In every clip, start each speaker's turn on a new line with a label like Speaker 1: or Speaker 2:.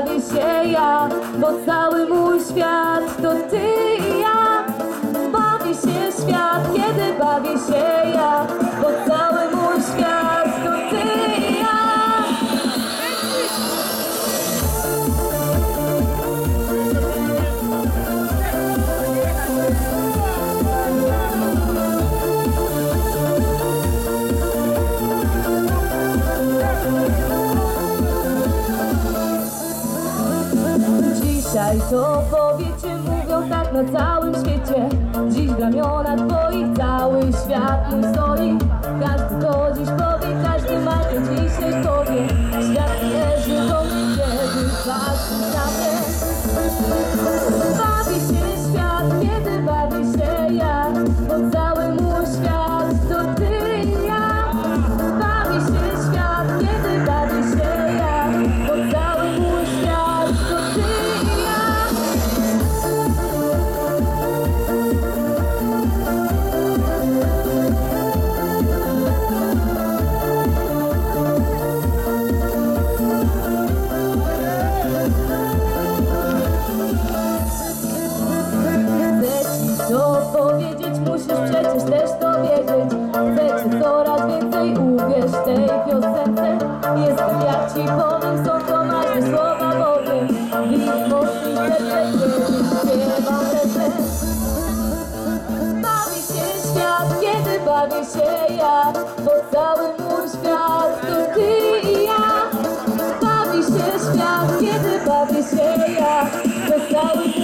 Speaker 1: bawię się ja, bo cały mój świat to ty i ja. Bawi się świat, kiedy bawię się ja, bo cały mój świat to ty i ja. Dzisiaj to powiecie, mówią tak na całym świecie. Dziś w ramionach twoich cały świat mój stoi. Każdy to dziś powie, każdy ma to dzisiaj powie Świat leży do mnie, kiedy patrzy na mnie ci powiem, są to maźne słowa wody Widz mocniej serce kiedy śpiewam te Bawi się świat, kiedy bawię się ja Bo cały mój świat to ty i ja. Bawi się świat, kiedy bawię się ja Bo cały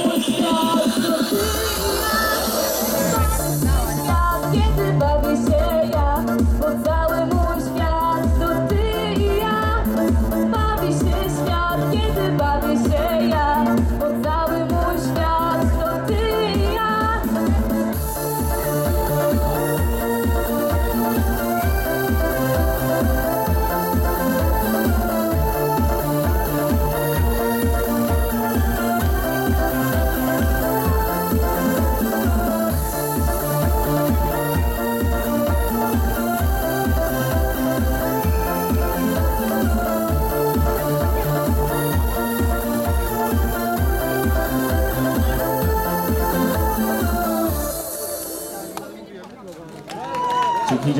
Speaker 1: to PJ.